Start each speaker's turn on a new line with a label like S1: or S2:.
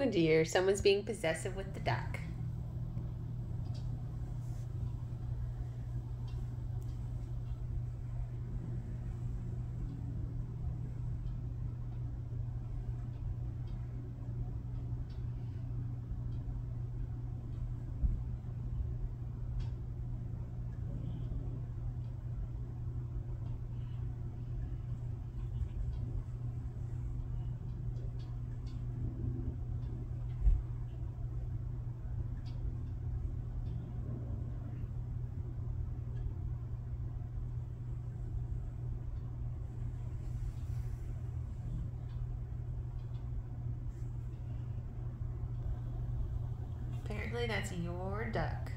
S1: Oh dear, someone's being possessive with the duck. Apparently that's your duck.